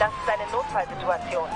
Das ist eine Notfallsituation.